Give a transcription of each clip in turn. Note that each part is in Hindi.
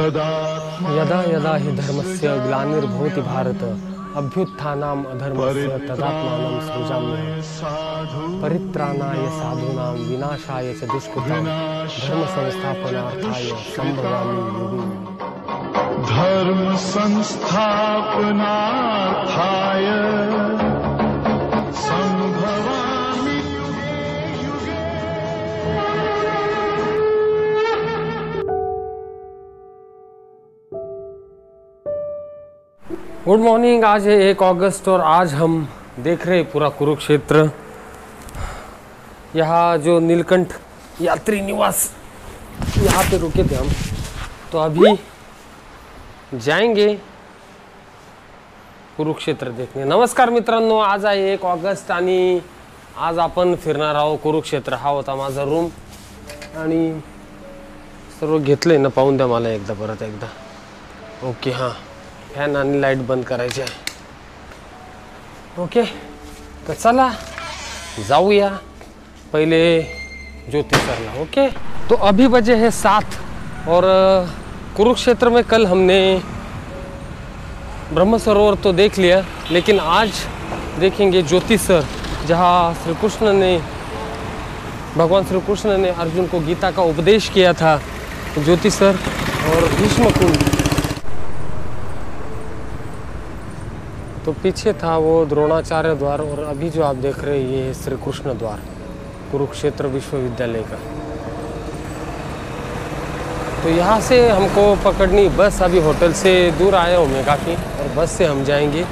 यदा यदा हि धर्मस्य ग्लानिर्भवति भारत अभ्युत्थानाम् अधर्मस्य तदात्मानं सृजाम्यहम् परित्राणाय साधूनां विनाशाय च दुष्कृतां धर्मसंस्थापनार्थाय सम्भवामि युगे। धर्म गुड मॉर्निंग आज है एक अगस्त और आज हम देख रहे पूरा कुरुक्षेत्र। यहाँ जो नीलकंठ यात्री निवास यहाँ पे रुके थे हम। तो अभी जाएंगे कुरुक्षेत्र देखणे नमस्कार मित्रांनो आज आहे एक ऑगस्ट आणि आज आपण फिरणार आहोत कुरुक्षेत्र. हा होता माझा रूम आणि सर्व घेतलंय ना पाहून द्या मला एकदा परत एकदा. ओके हां. फॅन आणि लाईट बंद आहे. ओके, तर चला, जाऊया पहले ज्योति सरला, ओके? तो अभी बजे है सात और कुरुक्षेत्र में कल हमने ब्रह्म सरोवर तो देख लिया, लेकिन आज देखेंगे ज्योति सर, जहाँ श्री कृष्ण ने, भगवान श्री कृष्ण ने अर्जुन को गीता का उपदेश किया था। तो ज्योति सर और भीष्म कुंड तो पीछे था वो द्रोणाचार्य द्वार और अभी जो आप देख रहे हैं, ये है श्री कृष्ण द्वार, कुरुक्षेत्र विश्वविद्यालय का। तो यहाँ से हमको पकड़नी, बस अभी होटल से दूर आया हूँ मैं काफ़ी, और बस से हम जाएँगे।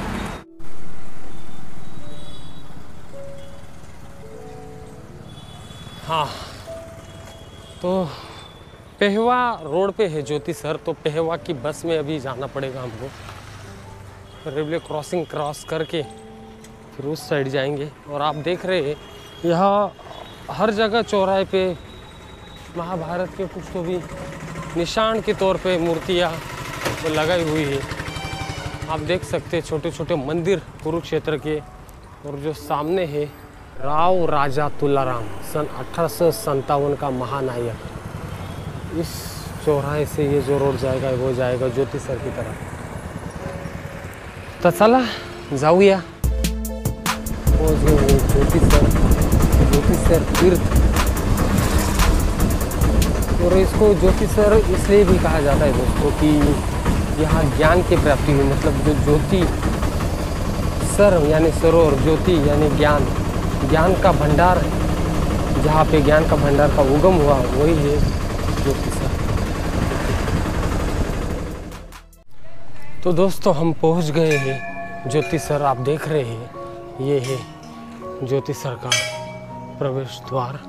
हाँ तो पेहवा रोड पे है ज्योति सर तो पेहवा की बस में अभी जाना पड़ेगा हमको। रेलवे क्रॉसिंग क्रॉस करके फिर उस साइड जाएँगे। और आप देख रहे हैं, यहाँ हर जगह चौराहे पे महाभारत के कुछ तो भी निशान के तौर पे मूर्तियाँ लगाई हुई है। आप देख सकते हैं छोटे छोटे मंदिर कुरुक्षेत्र के, और जो सामने है, राव राजा तुलाराम, सन अठारह सौ सत्तावन का महानायक। इस चौराहे से ये जो रोड जाएगा, वो जाएगा ज्योति सर की तरफ़। तर चला जाऊया हो जो हे ज्योति सर ज्योति सर तीर्थ। और इसको ज्योति सर इसलिए भी कहा जाता है दोस्तों कि यहाँ ज्ञान की प्राप्ति हुई। मतलब जो ज्योति सर यानी सरोवर, ज्योति यानी ज्ञान ज्ञान का भंडार जहाँ पे ज्ञान का भंडार का उगम हुआ, वही है तो दोस्तों, हम पहुँच गए हैं ज्योति सर, आप देख रहे हैं। ये है ज्योति सर का प्रवेश द्वार।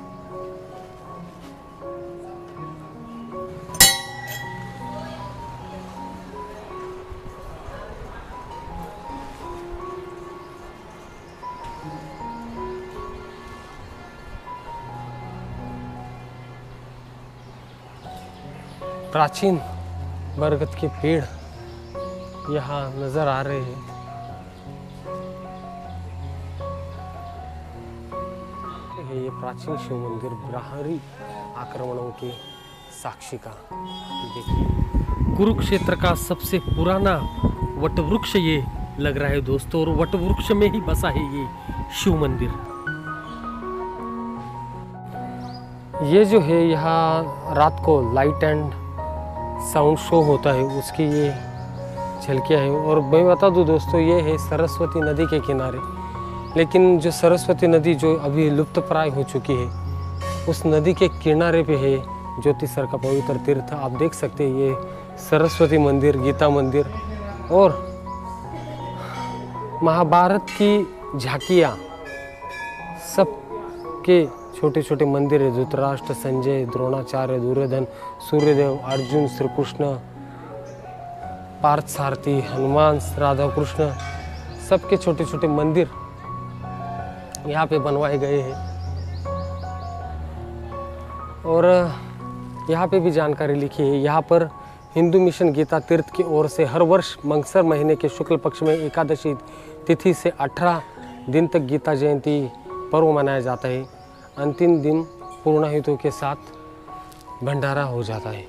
प्राचीन बरगद के पेड़ यहाँ नज़र आ रहे हैं। ये प्राचीन शिव मंदिर ब्राहरी आक्रमणों के साक्षी का देखिए। कुरुक्षेत्र का सबसे पुराना वटवृक्ष ये लग रहा है दोस्तों, और वटवृक्ष में ही बसा है ये शिव मंदिर। ये जो है यहाँ रात को लाइट एंड साउंड शो होता है, उसकी ये झलकियाँ है और मैं बता दूँ दोस्तों, ये है सरस्वती नदी के किनारे। लेकिन जो सरस्वती नदी जो अभी लुप्त प्राय हो चुकी है, उस नदी के किनारे पे है ज्योति सर का पवित्र तीर्थ। आप देख सकते हैं, ये सरस्वती मंदिर, गीता मंदिर और महाभारत की झांकियाँ। सब के छोटे छोटे मंदिर है, धृतराष्ट्र, संजय, द्रोणाचार्य, दुर्योधन, सूर्यदेव, अर्जुन श्री कृष्ण पार्थ, सारथी, हनुमान, राधा कृष्ण, सबके छोटे छोटे मंदिर यहाँ पे बनवाए गए हैं। और यहाँ पे भी जानकारी लिखी है, यहाँ पर हिंदू मिशन गीता तीर्थ की ओर से हर वर्ष मंगसर महीने के शुक्ल पक्ष में एकादशी तिथि से 18 दिन तक गीता जयंती पर्व मनाया जाता है। अंतिम दिन पूर्णाहितों के साथ भंडारा हो जाता है।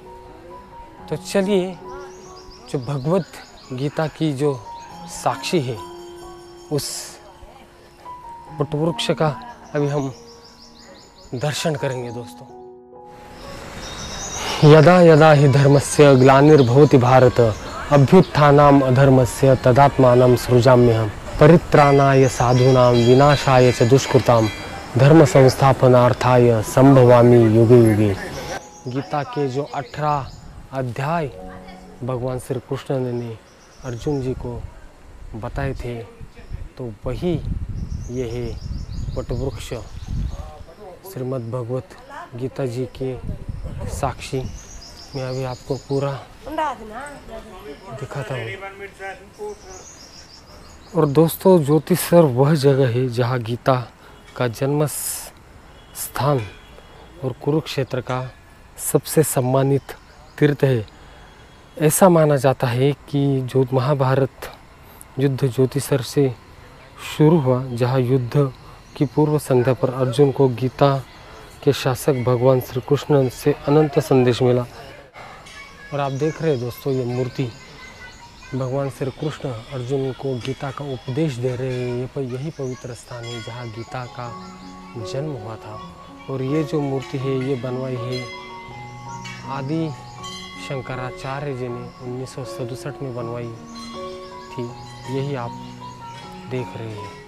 तो चलिए जो भगवत गीता की जो साक्षी है, उस वटवृक्ष का अभी हम दर्शन करेंगे दोस्तों। यदा यदा हि धर्मस्य ग्लानिर्भवति भारत, अभ्युत्थानाम अधर्मस्य तदात्मानं सृजाम्यहम्, परित्राणाय साधूनां विनाशाय च दुष्कृताम धर्म संस्थापनार्थाय संभवामी युगे युगे। गीता के जो अठारह अध्याय भगवान श्री कृष्ण ने अर्जुन जी को बताए थे। तो वही ये है वटवृक्ष श्रीमद् भगवत गीता जी के साक्षी। मैं अभी आपको पूरा दिखाता हूँ। और दोस्तों, ज्योतिषर वह जगह है जहाँ गीता का जन्म स्थान और कुरुक्षेत्र का सबसे सम्मानित तीर्थ है। ऐसा माना जाता है कि जो महाभारत युद्ध ज्योतिषर से शुरू हुआ, जहाँ युद्ध की पूर्व संध्या पर अर्जुन को गीता के शासक भगवान श्री कृष्ण से अनंत संदेश मिला। और आप देख रहे हैं दोस्तों, ये मूर्ति भगवान श्री कृष्ण अर्जुन को गीता का उपदेश दे रहे हैं। ये पर यही पवित्र स्थान है जहाँ गीता का जन्म हुआ था। और ये जो मूर्ति है, ये बनवाई है आदि शंकराचार्य जी ने उन्नीस में बनवाई। थी यही आप देख रहे हैं।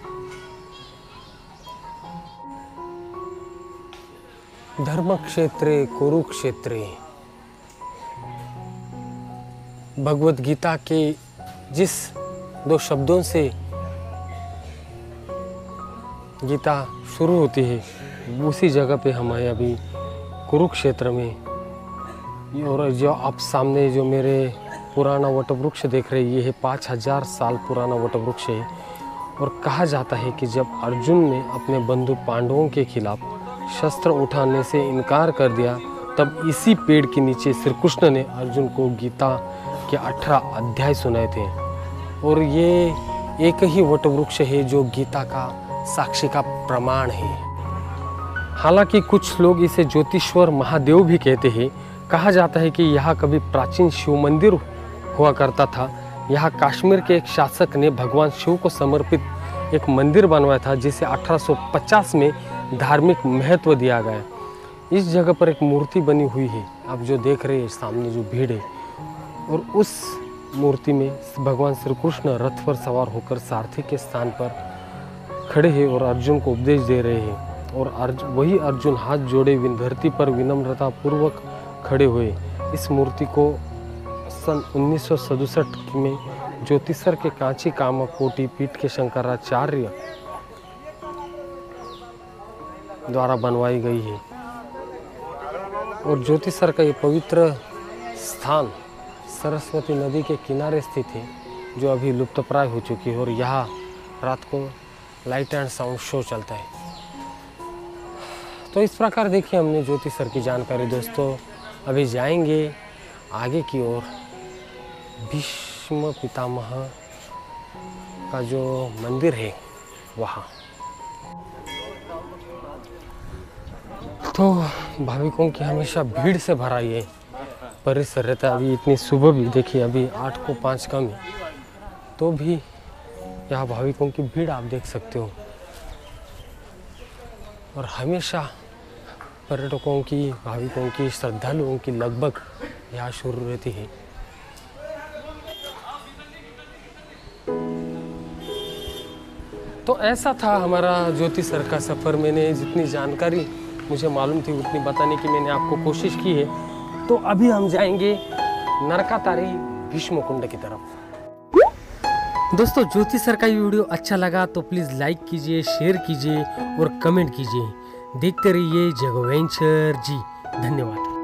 धर्म क्षेत्रे कुरुक्षेत्रे। भगवत गीता के जिस दो शब्दों से गीता शुरू होती है, उसी जगह पे हमें अभी कुरुक्षेत्र में और जो आप सामने जो मेरे पुराना वटवृक्ष देख रहे ये है पाँच हज़ार साल पुराना वटवृक्ष है। और कहा जाता है कि जब अर्जुन ने अपने बंधु पांडवों के खिलाफ शस्त्र उठाने से इनकार कर दिया, तब इसी पेड़ के नीचे श्री कृष्ण ने अर्जुन को गीता के अठारह अध्याय सुनाए थे। और ये एक ही वटवृक्ष है जो गीता का साक्षी का प्रमाण है। हालाँकि कुछ लोग इसे ज्योतिश्वर महादेव भी कहते हैं कहा जाता है कि यहाँ कभी प्राचीन शिव मंदिर हुआ करता था। यहाँ कश्मीर के एक शासक ने भगवान शिव को समर्पित एक मंदिर बनवाया था, जिसे 1850 में धार्मिक महत्व दिया गया। इस जगह पर एक मूर्ति बनी हुई है। आप जो देख रहे हैं, सामने जो भीड़ है, और उस मूर्ति में भगवान श्री कृष्ण रथ पर सवार होकर सारथी के स्थान पर खड़े हैं और अर्जुन को उपदेश दे रहे हैं। और अर्ज़, वही अर्जुन हाथ जोड़े, धरती पर विनम्रता पूर्वक खड़े हुए। इस मूर्ति को सन उन्नीस में ज्योतिषर के कांची कामक कोटि पीठ के शंकराचार्य द्वारा बनवाई गई है। और ज्योतिषर का ये पवित्र स्थान सरस्वती नदी के किनारे स्थित है, जो अभी लुप्तप्राय हो चुकी है और यहाँ रात को लाइट एंड साउंड शो चलता है। तो इस प्रकार देखिए हमने ज्योतिषर की जानकारी। दोस्तों अभी जाएँगे आगे की ओर। भीष्म पितामह का जो मंदिर है, वहाँ। तो भाविकों की हमेशा भीड़ से भरा ये परिसर रहता है अभी इतनी सुबह भी, देखिए अभी आठ को पाँच कम है तो भी यहाँ भाविकों की भीड़ आप देख सकते हो। और हमेशा पर्यटकों की, भाविकों की, श्रद्धालुओं की लगभग यहाँ शुरू रहती है। तो ऐसा था हमारा ज्योति सर का सफ़र। मैंने जितनी जानकारी मुझे मालूम थी, उतनी बताने की मैंने आपको कोशिश की है। तो अभी हम जाएँगे नरकातारी भीष्म कुंड की तरफ़। दोस्तों ज्योति सर का ये वीडियो अच्छा लगा तो प्लीज़ लाइक कीजिए, शेयर कीजिए और कमेंट कीजिए। देखते रहिए जगवेंचर जी धन्यवाद।